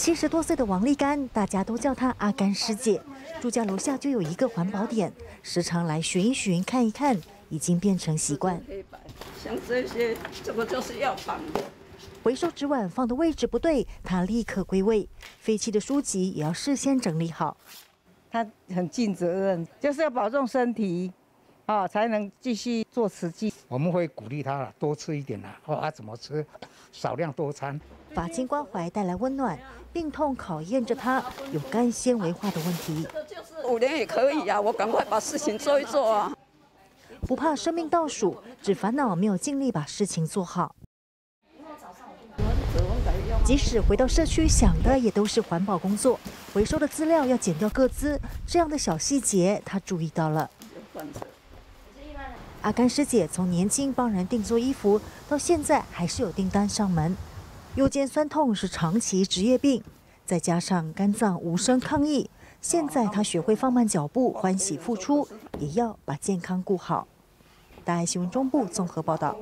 七十多岁的王立干，大家都叫她阿甘师姐。住家楼下就有一个环保点，时常来寻一寻、看一看，已经变成习惯。像这些，这个就是要绑的。回收纸碗放的位置不对，他立刻归位。废弃的书籍也要事先整理好。他很尽责任，就是要保重身体，啊，才能继续做慈济。我们会鼓励他多吃一点啦，哦，他，怎么吃？少量多餐。法亲关怀带来温暖，病痛考验着他，有肝纤维化的问题。五年也可以啊，我赶快把事情做一做啊。不怕生命倒数，只烦恼没有尽力把事情做好。即使回到社区，想的也都是环保工作，回收的资料要减掉各资，这样的小细节他注意到了。阿甘师姐从年轻帮人定做衣服，到现在还是有订单上门。右肩酸痛是长期职业病，再加上肝脏无声抗议，现在她学会放慢脚步，欢喜付出，也要把健康顾好。大爱新闻中部综合报道。